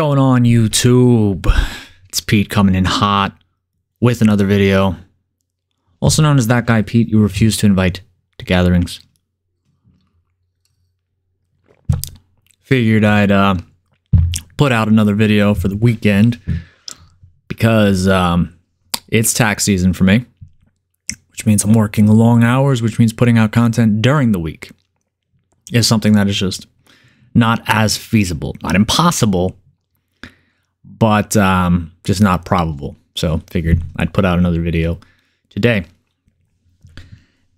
going on, YouTube? It's Pete coming in hot with another video. Also known as that guy Pete you refuse to invite to gatherings. Figured I'd uh, put out another video for the weekend because um, it's tax season for me, which means I'm working long hours, which means putting out content during the week is something that is just not as feasible, not impossible, but um, just not probable. So figured I'd put out another video today.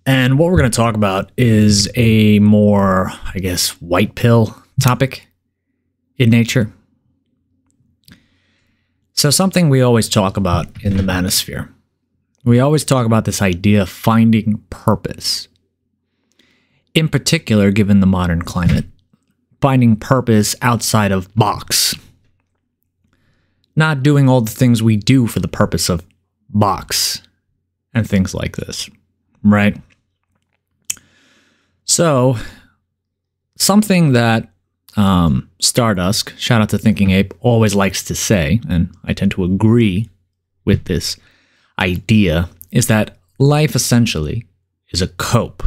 And what we're going to talk about is a more, I guess, white pill topic in nature. So, something we always talk about in the manosphere. We always talk about this idea of finding purpose. In particular, given the modern climate, finding purpose outside of box. Not doing all the things we do for the purpose of box and things like this, right? So, something that um, Stardust, shout out to Thinking Ape, always likes to say, and I tend to agree with this idea, is that life essentially is a cope.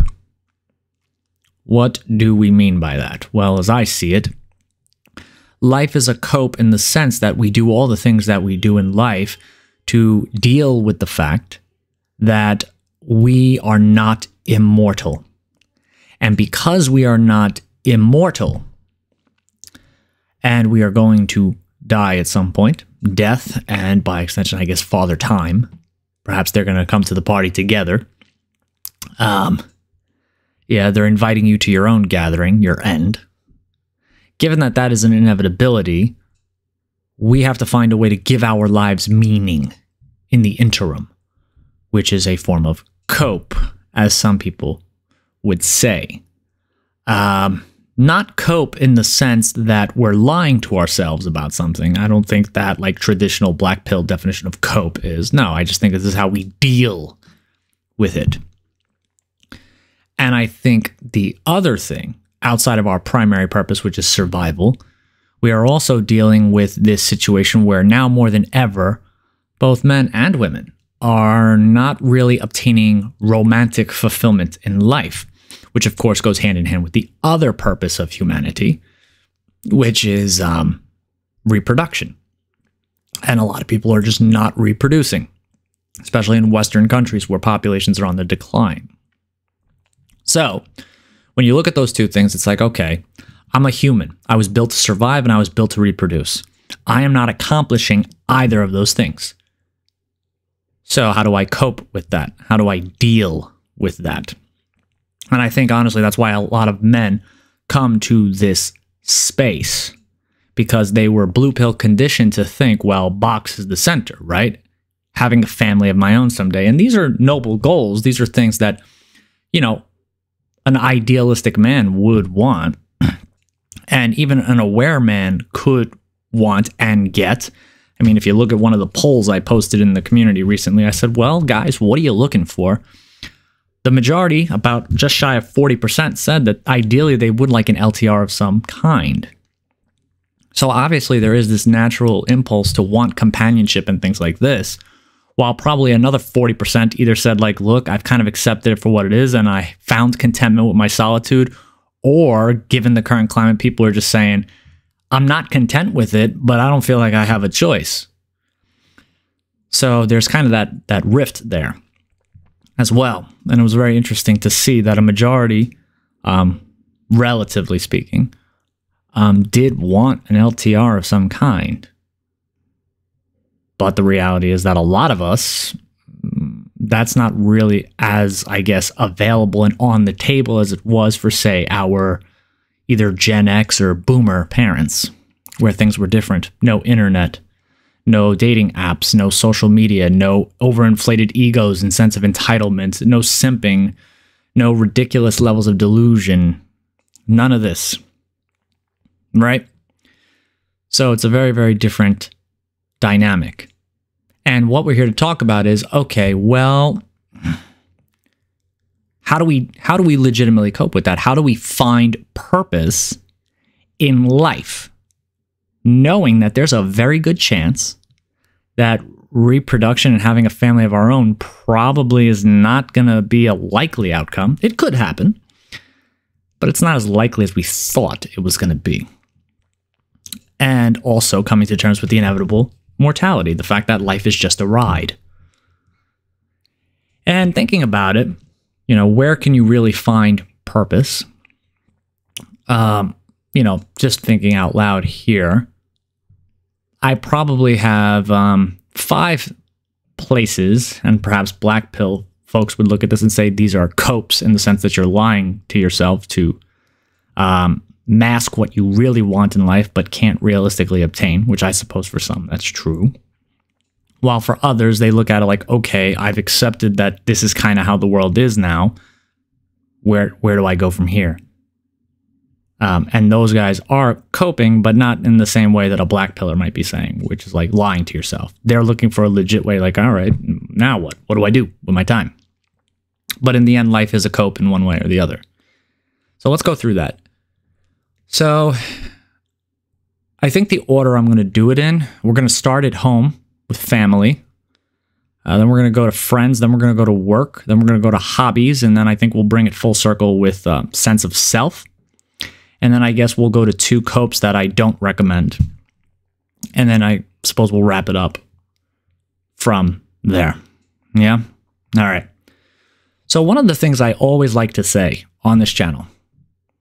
What do we mean by that? Well, as I see it, life is a cope in the sense that we do all the things that we do in life to deal with the fact that we are not immortal. And because we are not immortal, and we are going to die at some point, death, and by extension, I guess, Father Time. Perhaps they're going to come to the party together. Um, yeah, they're inviting you to your own gathering, your end. Given that that is an inevitability, we have to find a way to give our lives meaning in the interim, which is a form of cope, as some people would say. Um, not cope in the sense that we're lying to ourselves about something. I don't think that like traditional black pill definition of cope is. No, I just think this is how we deal with it. And I think the other thing outside of our primary purpose, which is survival, we are also dealing with this situation where now more than ever, both men and women are not really obtaining romantic fulfillment in life which of course goes hand in hand with the other purpose of humanity, which is um, reproduction. And a lot of people are just not reproducing, especially in Western countries where populations are on the decline. So, when you look at those two things, it's like, okay, I'm a human. I was built to survive and I was built to reproduce. I am not accomplishing either of those things. So, how do I cope with that? How do I deal with that? And I think honestly, that's why a lot of men come to this space because they were blue pill conditioned to think, well, box is the center, right? Having a family of my own someday. And these are noble goals. These are things that, you know, an idealistic man would want. And even an aware man could want and get. I mean, if you look at one of the polls I posted in the community recently, I said, well, guys, what are you looking for? The majority, about just shy of 40%, said that ideally they would like an LTR of some kind. So obviously there is this natural impulse to want companionship and things like this, while probably another 40% either said like, look, I've kind of accepted it for what it is and I found contentment with my solitude, or given the current climate, people are just saying, I'm not content with it, but I don't feel like I have a choice. So there's kind of that that rift there as well. And it was very interesting to see that a majority, um, relatively speaking, um, did want an LTR of some kind. But the reality is that a lot of us, that's not really as, I guess, available and on the table as it was for, say, our either Gen X or Boomer parents, where things were different. No internet, no dating apps, no social media, no overinflated egos and sense of entitlement, no simping, no ridiculous levels of delusion. None of this. Right? So it's a very, very different dynamic. And what we're here to talk about is okay, well, how do we how do we legitimately cope with that? How do we find purpose in life? knowing that there's a very good chance that reproduction and having a family of our own probably is not going to be a likely outcome. It could happen, but it's not as likely as we thought it was going to be. And also coming to terms with the inevitable mortality, the fact that life is just a ride. And thinking about it, you know, where can you really find purpose? Um, you know, just thinking out loud here, I probably have um, five places, and perhaps black pill folks would look at this and say these are copes in the sense that you're lying to yourself to um, mask what you really want in life but can't realistically obtain, which I suppose for some that's true. While for others, they look at it like, okay, I've accepted that this is kind of how the world is now. Where where do I go from here? Um, and those guys are coping, but not in the same way that a black pillar might be saying, which is like lying to yourself. They're looking for a legit way, like, all right, now what? What do I do with my time? But in the end, life is a cope in one way or the other. So let's go through that. So I think the order I'm going to do it in, we're going to start at home with family. Uh, then we're going to go to friends. Then we're going to go to work. Then we're going to go to hobbies. And then I think we'll bring it full circle with uh, sense of self and then I guess we'll go to two copes that I don't recommend. And then I suppose we'll wrap it up from there. Yeah? All right. So, one of the things I always like to say on this channel,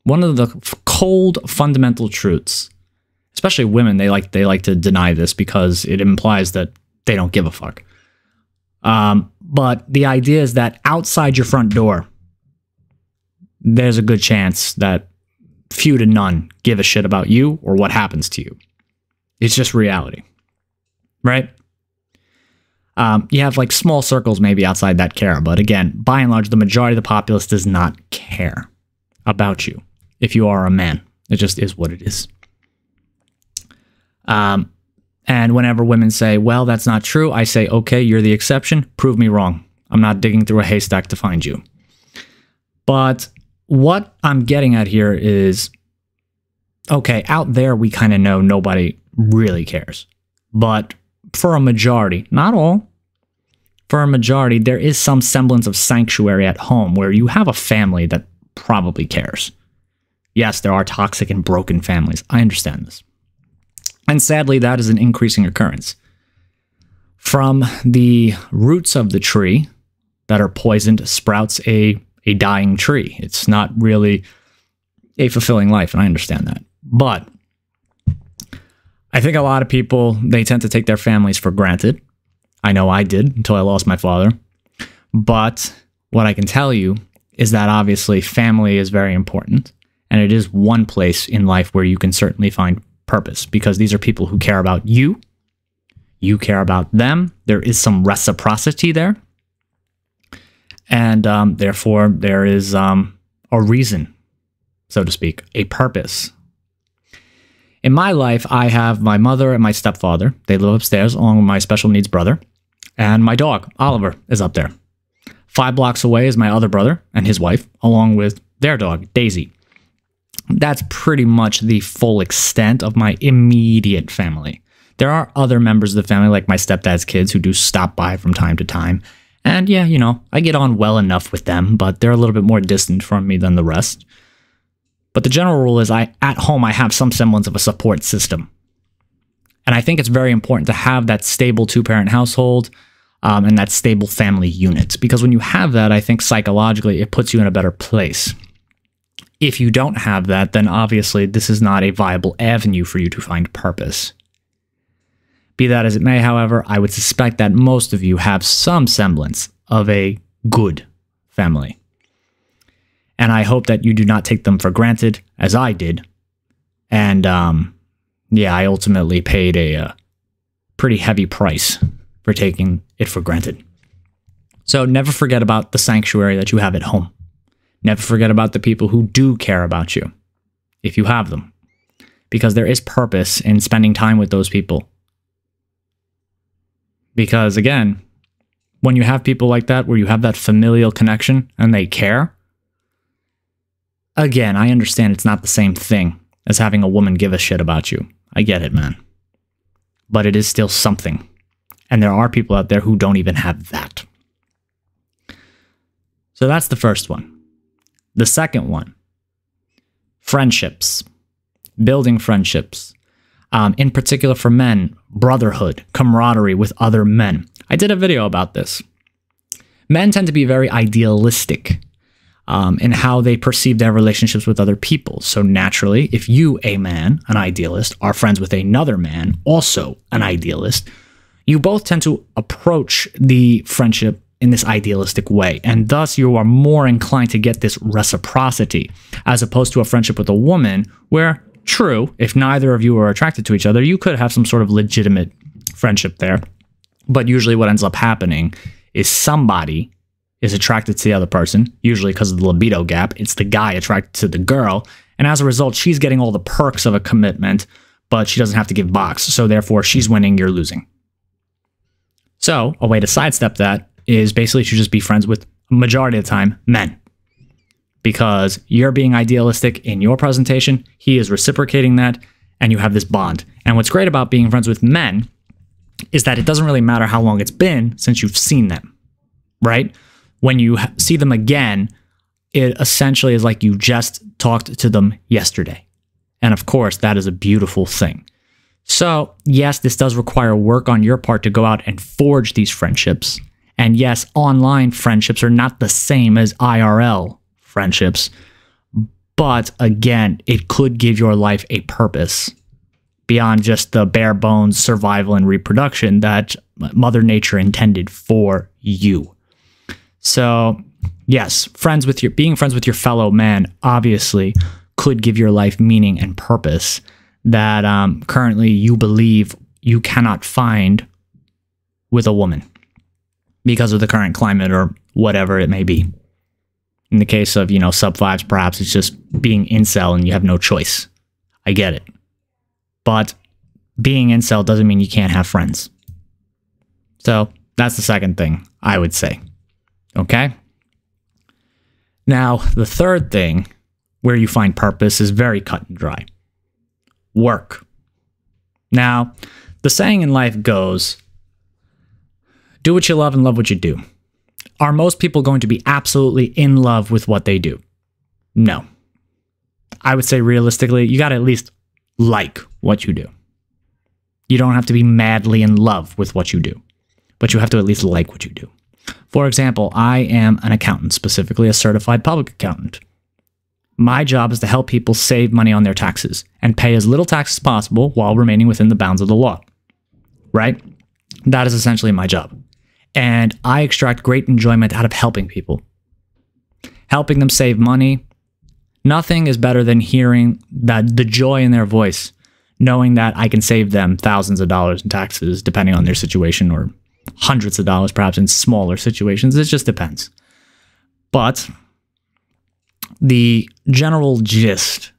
one of the cold fundamental truths, especially women, they like they like to deny this because it implies that they don't give a fuck. Um, but the idea is that outside your front door, there's a good chance that few to none give a shit about you or what happens to you. It's just reality, right? Um, you have like small circles maybe outside that care, but again, by and large, the majority of the populace does not care about you if you are a man. It just is what it is. Um, and whenever women say, well, that's not true, I say, okay, you're the exception. Prove me wrong. I'm not digging through a haystack to find you. But what I'm getting at here is okay, out there we kind of know nobody really cares. But for a majority, not all, for a majority, there is some semblance of sanctuary at home where you have a family that probably cares. Yes, there are toxic and broken families. I understand this. And sadly, that is an increasing occurrence. From the roots of the tree that are poisoned sprouts a a dying tree. It's not really a fulfilling life, and I understand that. But I think a lot of people they tend to take their families for granted. I know I did until I lost my father. But what I can tell you is that obviously family is very important, and it is one place in life where you can certainly find purpose because these are people who care about you. You care about them. There is some reciprocity there and um, therefore there is um, a reason, so to speak, a purpose. In my life, I have my mother and my stepfather. They live upstairs along with my special needs brother, and my dog, Oliver, is up there. Five blocks away is my other brother and his wife, along with their dog, Daisy. That's pretty much the full extent of my immediate family. There are other members of the family, like my stepdad's kids, who do stop by from time to time, and yeah, you know, I get on well enough with them, but they're a little bit more distant from me than the rest. But the general rule is I at home I have some semblance of a support system. And I think it's very important to have that stable two-parent household um, and that stable family unit. Because when you have that, I think psychologically it puts you in a better place. If you don't have that, then obviously this is not a viable avenue for you to find purpose. Be that as it may, however, I would suspect that most of you have some semblance of a good family. And I hope that you do not take them for granted, as I did. And um, yeah, I ultimately paid a, uh, pretty heavy price for taking it for granted. So never forget about the sanctuary that you have at home. Never forget about the people who do care about you, if you have them, because there is purpose in spending time with those people because again, when you have people like that, where you have that familial connection and they care, again, I understand it's not the same thing as having a woman give a shit about you. I get it, man. But it is still something. And there are people out there who don't even have that. So that's the first one. The second one friendships, building friendships. Um, in particular for men, brotherhood, camaraderie with other men. I did a video about this. Men tend to be very idealistic um, in how they perceive their relationships with other people. So naturally, if you, a man, an idealist, are friends with another man, also an idealist, you both tend to approach the friendship in this idealistic way. And thus, you are more inclined to get this reciprocity as opposed to a friendship with a woman where, true, if neither of you are attracted to each other, you could have some sort of legitimate friendship there. But usually, what ends up happening is somebody is attracted to the other person, usually because of the libido gap. It's the guy attracted to the girl. And as a result, she's getting all the perks of a commitment, but she doesn't have to give box. So therefore, she's winning, you're losing. So a way to sidestep that is basically to just be friends with majority of the time men. Because you're being idealistic in your presentation, he is reciprocating that, and you have this bond. And what's great about being friends with men is that it doesn't really matter how long it's been since you've seen them, right? When you see them again, it essentially is like you just talked to them yesterday. And of course, that is a beautiful thing. So, yes, this does require work on your part to go out and forge these friendships. And yes, online friendships are not the same as IRL friendships. But again, it could give your life a purpose beyond just the bare bones survival and reproduction that Mother Nature intended for you. So, yes, friends with your being friends with your fellow man obviously could give your life meaning and purpose that um, currently you believe you cannot find with a woman because of the current climate or whatever it may be. In the case of, you know, sub fives, perhaps it's just being incel and you have no choice. I get it. But being incel doesn't mean you can't have friends. So that's the second thing I would say. Okay? Now, the third thing where you find purpose is very cut and dry work. Now, the saying in life goes do what you love and love what you do. Are most people going to be absolutely in love with what they do? No. I would say realistically, you got to at least like what you do. You don't have to be madly in love with what you do, but you have to at least like what you do. For example, I am an accountant, specifically a certified public accountant. My job is to help people save money on their taxes and pay as little tax as possible while remaining within the bounds of the law. Right? That is essentially my job. And I extract great enjoyment out of helping people, helping them save money. Nothing is better than hearing that the joy in their voice, knowing that I can save them thousands of dollars in taxes, depending on their situation, or hundreds of dollars perhaps in smaller situations. It just depends. But the general gist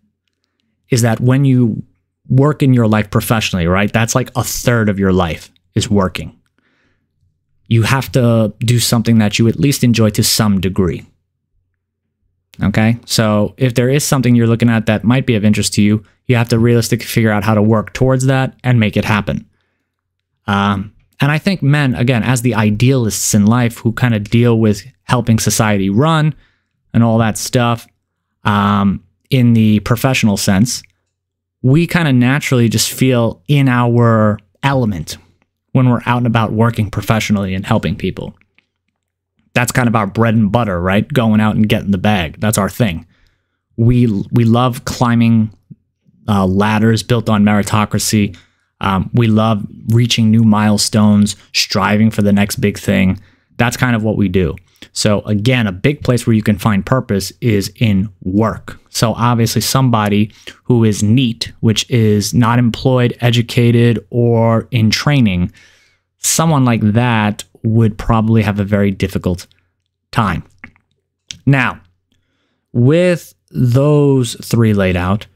is that when you work in your life professionally, right, that's like a third of your life is working you have to do something that you at least enjoy to some degree. Okay. So if there is something you're looking at that might be of interest to you, you have to realistically figure out how to work towards that and make it happen. Um, and I think men, again, as the idealists in life who kind of deal with helping society run and all that stuff um, in the professional sense, we kind of naturally just feel in our element when we're out and about working professionally and helping people. That's kind of our bread and butter, right? Going out and getting the bag. That's our thing. We we love climbing uh, ladders built on meritocracy. Um, we love reaching new milestones, striving for the next big thing. That's kind of what we do. So again, a big place where you can find purpose is in work. So obviously somebody who is NEET, which is not employed, educated, or in training, someone like that would probably have a very difficult time. Now, with those three laid out,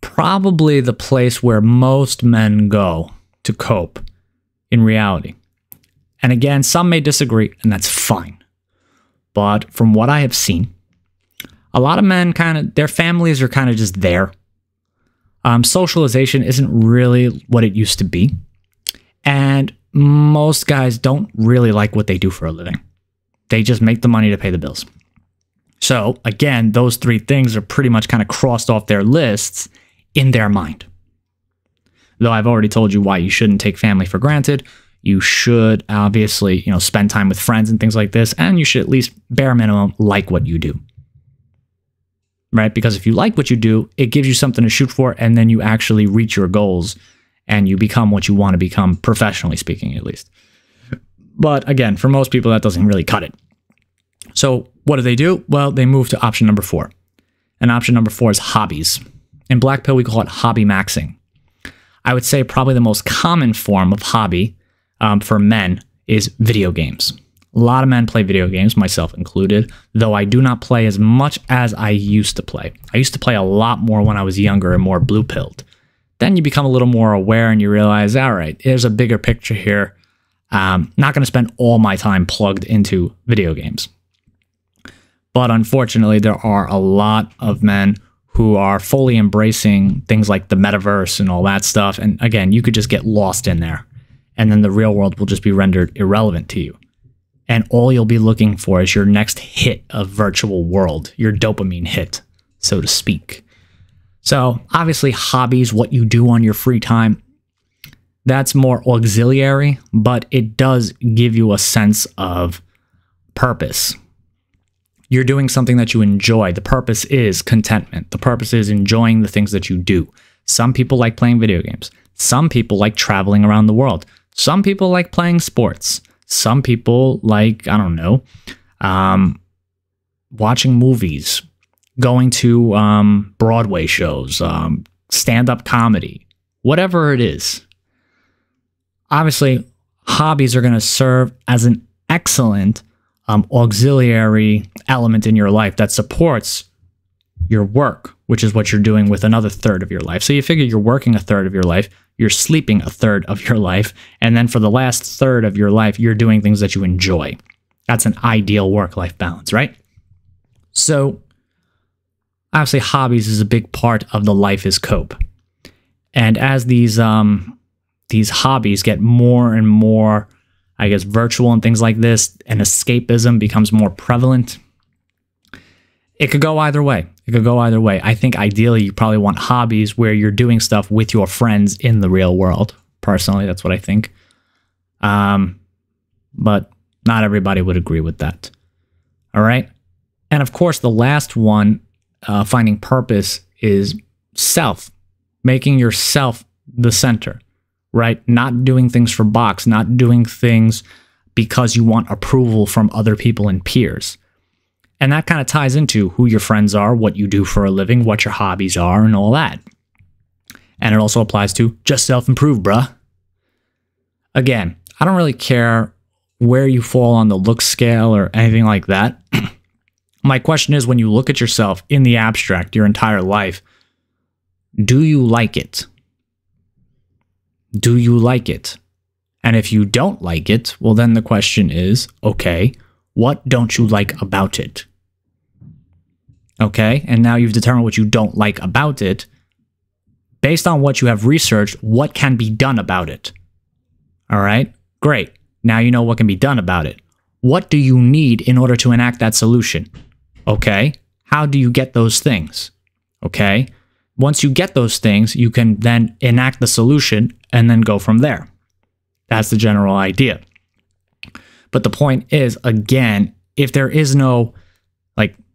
probably the place where most men go to cope in reality. And again, some may disagree, and that's fine. But from what I have seen, a lot of men kind of, their families are kind of just there. Um, socialization isn't really what it used to be. And most guys don't really like what they do for a living. They just make the money to pay the bills. So, again, those three things are pretty much kind of crossed off their lists in their mind. Though I've already told you why you shouldn't take family for granted. You should obviously, you know, spend time with friends and things like this, and you should at least bare minimum like what you do. Right? Because if you like what you do, it gives you something to shoot for, and then you actually reach your goals and you become what you want to become, professionally speaking, at least. But again, for most people, that doesn't really cut it. So, what do they do? Well, they move to option number four. And option number four is hobbies. In Black Pill, we call it hobby maxing. I would say probably the most common form of hobby um, for men is video games. A lot of men play video games, myself included, though I do not play as much as I used to play. I used to play a lot more when I was younger and more blue pilled. Then you become a little more aware and you realize, all right, there's a bigger picture here. Um, not going to spend all my time plugged into video games. But unfortunately, there are a lot of men who are fully embracing things like the metaverse and all that stuff. And again, you could just get lost in there. And then the real world will just be rendered irrelevant to you. And all you'll be looking for is your next hit of virtual world, your dopamine hit, so to speak. So, obviously, hobbies, what you do on your free time, that's more auxiliary, but it does give you a sense of purpose you're doing something that you enjoy. The purpose is contentment. The purpose is enjoying the things that you do. Some people like playing video games. Some people like traveling around the world. Some people like playing sports. Some people like, I don't know, um, watching movies, going to um, Broadway shows, um, stand up comedy, whatever it is. Obviously, hobbies are going to serve as an excellent um, auxiliary element in your life that supports your work, which is what you're doing with another third of your life. So you figure you're working a third of your life, you're sleeping a third of your life, and then for the last third of your life, you're doing things that you enjoy. That's an ideal work life balance, right? So, obviously, hobbies is a big part of the life is cope. And as these um, these hobbies get more and more I guess, virtual and things like this, and escapism becomes more prevalent. It could go either way. It could go either way. I think ideally you probably want hobbies where you're doing stuff with your friends in the real world. Personally, that's what I think. Um, but not everybody would agree with that. All right. And of course, the last one, uh, finding purpose, is self, making yourself the center right? Not doing things for box, not doing things because you want approval from other people and peers. And that kind of ties into who your friends are, what you do for a living, what your hobbies are, and all that. And it also applies to just self improve, bruh. Again, I don't really care where you fall on the look scale or anything like that. My question is when you look at yourself in the abstract your entire life, do you like it? Do you like it? And if you don't like it, well, then the question is okay, what don't you like about it? Okay, and now you've determined what you don't like about it. Based on what you have researched, what can be done about it? All right, great. Now you know what can be done about it. What do you need in order to enact that solution? Okay, how do you get those things? Okay, once you get those things, you can then enact the solution and then go from there. That's the general idea. But the point is, again, if there is no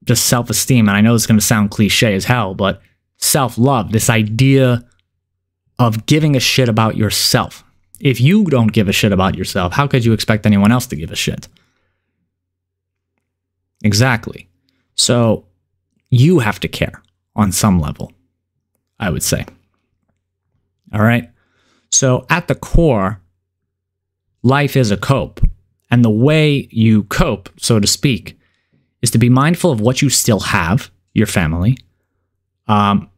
just self esteem, and I know it's going to sound cliche as hell, but self love, this idea of giving a shit about yourself. If you don't give a shit about yourself, how could you expect anyone else to give a shit? Exactly. So you have to care on some level. I would say. All right. So at the core, life is a cope. And the way you cope, so to speak, is to be mindful of what you still have, your family. Um,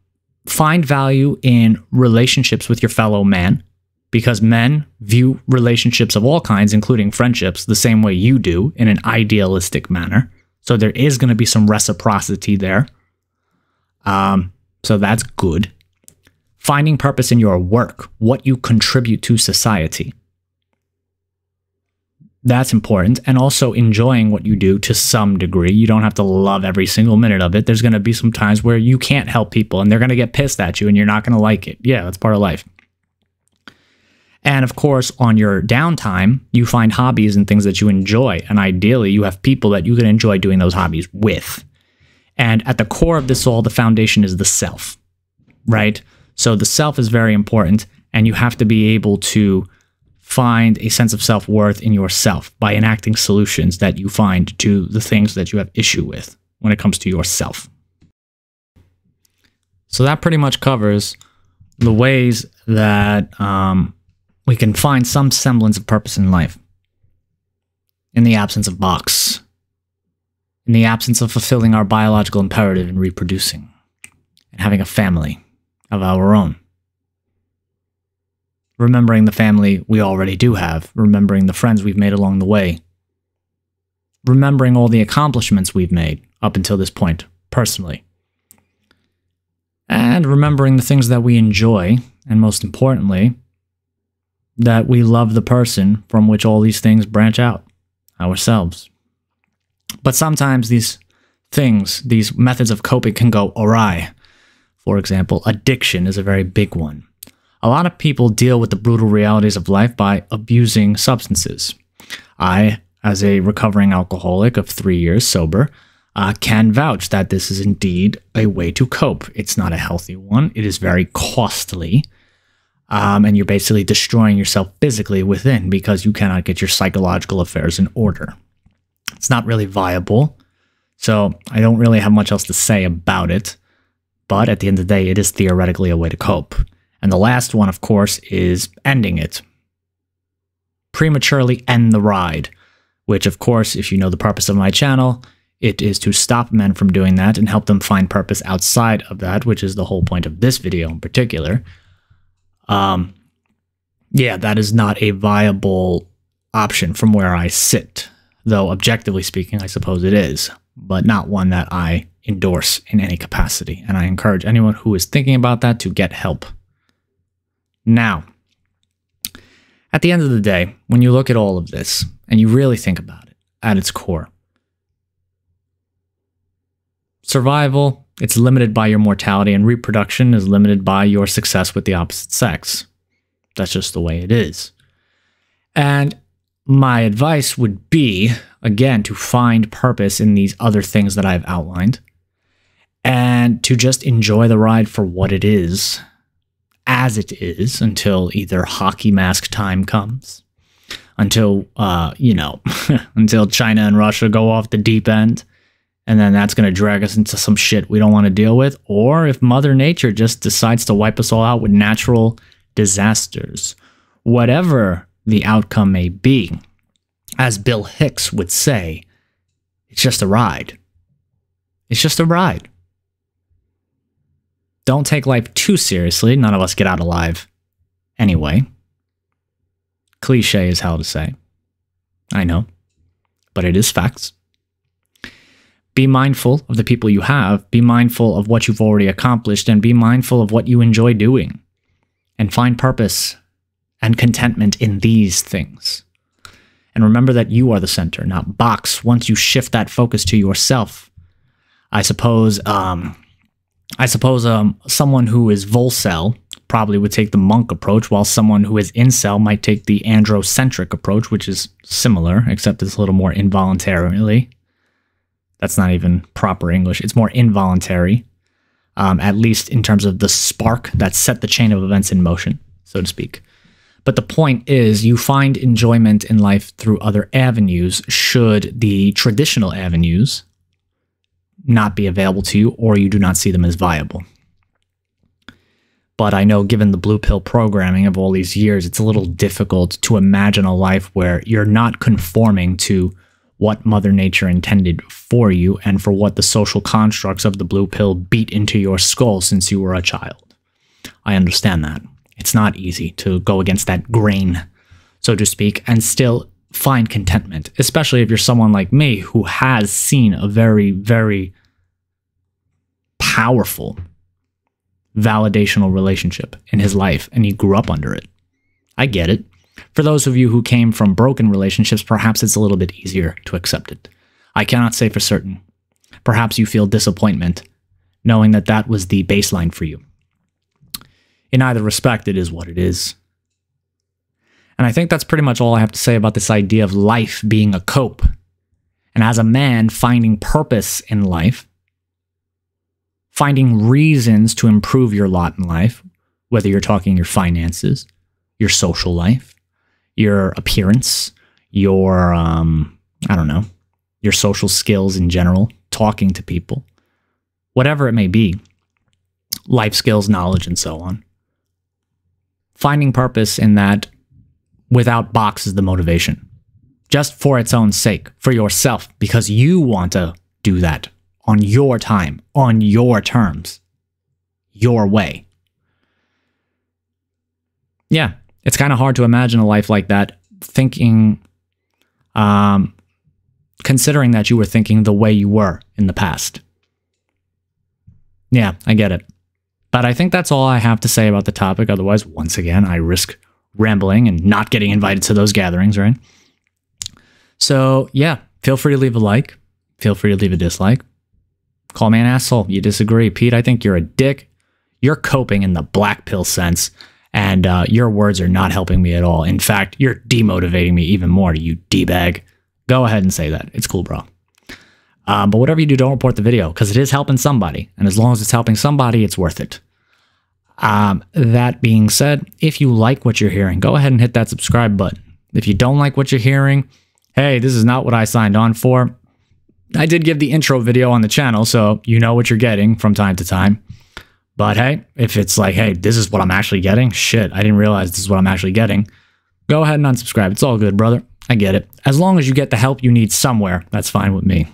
find value in relationships with your fellow man, because men view relationships of all kinds, including friendships, the same way you do in an idealistic manner. So there is going to be some reciprocity there. Um, so that's good. finding purpose in your work, what you contribute to society. That's important. And also enjoying what you do to some degree. You don't have to love every single minute of it. There's going to be some times where you can't help people and they're going to get pissed at you and you're not going to like it. Yeah, that's part of life. And of course, on your downtime, you find hobbies and things that you enjoy. And ideally, you have people that you can enjoy doing those hobbies with. And at the core of this all, the foundation is the self, right? So the self is very important. And you have to be able to find a sense of self worth in yourself by enacting solutions that you find to the things that you have issue with when it comes to yourself. So that pretty much covers the ways that um, we can find some semblance of purpose in life in the absence of box, in the absence of fulfilling our biological imperative in reproducing and having a family of our own. Remembering the family we already do have, remembering the friends we've made along the way, remembering all the accomplishments we've made up until this point, personally, and remembering the things that we enjoy, and most importantly, that we love the person from which all these things branch out, ourselves. But sometimes these things, these methods of coping can go awry. For example, addiction is a very big one. A lot of people deal with the brutal realities of life by abusing substances. I, as a recovering alcoholic of three years sober, uh, can vouch that this is indeed a way to cope. It's not a healthy one, it is very costly um, and you're basically destroying yourself physically within because you cannot get your psychological affairs in order. It's not really viable. So I don't really have much else to say about it. But at the end of the day, it is theoretically a way to cope. And the last one, of course, is ending it. Prematurely end the ride, which, of course, if you know the purpose of my channel, it is to stop men from doing that and help them find purpose outside of that, which is the whole point of this video in particular. Um, yeah, that is not a viable option from where I sit, though objectively speaking, I suppose it is, but not one that I endorse in any capacity. And I encourage anyone who is thinking about that to get help. Now, at the end of the day, when you look at all of this and you really think about it at its core, survival it's limited by your mortality, and reproduction is limited by your success with the opposite sex. That's just the way it is. And my advice would be, again, to find purpose in these other things that I've outlined and to just enjoy the ride for what it is, as it is, until either hockey mask time comes, until, uh, you know, until China and Russia go off the deep end and then that's going to drag us into some shit we don't want to deal with, or if Mother Nature just decides to wipe us all out with natural disasters. Whatever the outcome may be, as Bill Hicks would say, it's just a ride. It's just a ride. Don't take life too seriously. None of us get out alive anyway. Cliche is hell to say. I know, but it is facts be mindful of the people you have, be mindful of what you've already accomplished, and be mindful of what you enjoy doing. And find purpose and contentment in these things. And remember that you are the center, not box. Once you shift that focus to yourself, I suppose, um, I suppose um, someone who is Volcel probably would take the monk approach, while someone who is incel might take the androcentric approach, which is similar, except it's a little more involuntarily. That's not even proper English. It's more involuntary, um, at least in terms of the spark that set the chain of events in motion, so to speak. But the point is, you find enjoyment in life through other avenues should the traditional avenues not be available to you or you do not see them as viable. But I know, given the blue pill programming of all these years, it's a little difficult to imagine a life where you're not conforming to what Mother Nature intended for you and for what the social constructs of the blue pill beat into your skull since you were a child. I understand that. It's not easy to go against that grain, so to speak, and still find contentment, especially if you're someone like me who has seen a very, very powerful validational relationship in his life and he grew up under it. I get it. For those of you who came from broken relationships, perhaps it's a little bit easier to accept it. I cannot say for certain. Perhaps you feel disappointment knowing that that was the baseline for you. In either respect, it is what it is. And I think that's pretty much all I have to say about this idea of life being a cope. And as a man, finding purpose in life, finding reasons to improve your lot in life, whether you're talking your finances, your social life, your appearance, your, um, I don't know, your social skills in general, talking to people, whatever it may be, life skills, knowledge, and so on. Finding purpose in that without boxes the motivation, just for its own sake, for yourself, because you want to do that on your time, on your terms, your way. Yeah, it's kind of hard to imagine a life like that, thinking, um, considering that you were thinking the way you were in the past. Yeah, I get it. But I think that's all I have to say about the topic. Otherwise, once again, I risk rambling and not getting invited to those gatherings, right? So, yeah, feel free to leave a like. Feel free to leave a dislike. Call me an asshole. You disagree. Pete, I think you're a dick. You're coping in the black pill sense, and uh, your words are not helping me at all. In fact, you're demotivating me even more, you D bag. Go ahead and say that. It's cool, bro. Um, but whatever you do, don't report the video because it is helping somebody. And as long as it's helping somebody, it's worth it. Um, that being said, if you like what you're hearing, go ahead and hit that subscribe button. If you don't like what you're hearing, hey, this is not what I signed on for. I did give the intro video on the channel, so you know what you're getting from time to time. But hey, if it's like, hey, this is what I'm actually getting, shit, I didn't realize this is what I'm actually getting, go ahead and unsubscribe. It's all good, brother. I get it. As long as you get the help you need somewhere, that's fine with me.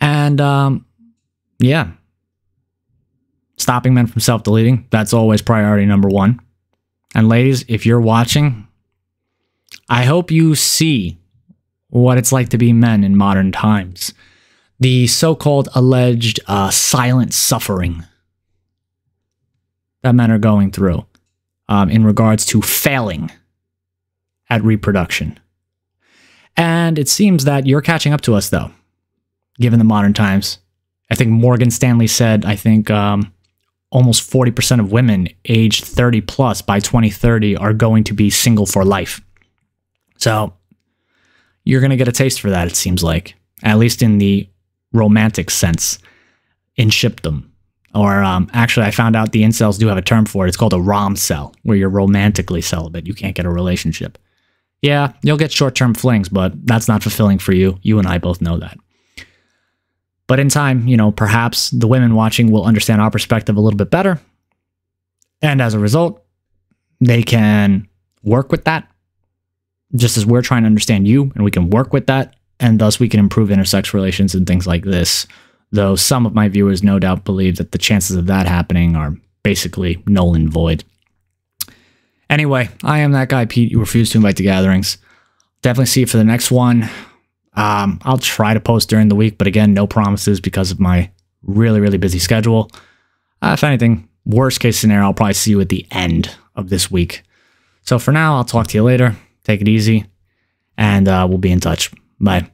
And um, yeah, stopping men from self deleting, that's always priority number one. And ladies, if you're watching, I hope you see what it's like to be men in modern times. The so called alleged uh, silent suffering that men are going through um, in regards to failing at reproduction. And it seems that you're catching up to us, though given the modern times. I think Morgan Stanley said, I think um, almost 40% of women aged 30 plus by 2030 are going to be single for life. So you're going to get a taste for that, it seems like, at least in the romantic sense, inceldom. Or um, actually, I found out the incels do have a term for it. It's called a romcel, where you're romantically celibate. You can't get a relationship. Yeah, you'll get short term flings, but that's not fulfilling for you. You and I both know that. But in time, you know, perhaps the women watching will understand our perspective a little bit better. And as a result, they can work with that just as we're trying to understand you and we can work with that. And thus we can improve intersex relations and things like this. Though some of my viewers no doubt believe that the chances of that happening are basically null and void. Anyway, I am that guy, Pete. You refuse to invite to gatherings. Definitely see you for the next one. Um, I'll try to post during the week, but again, no promises because of my really, really busy schedule. Uh, if anything, worst case scenario, I'll probably see you at the end of this week. So for now, I'll talk to you later. Take it easy, and uh, we'll be in touch. Bye.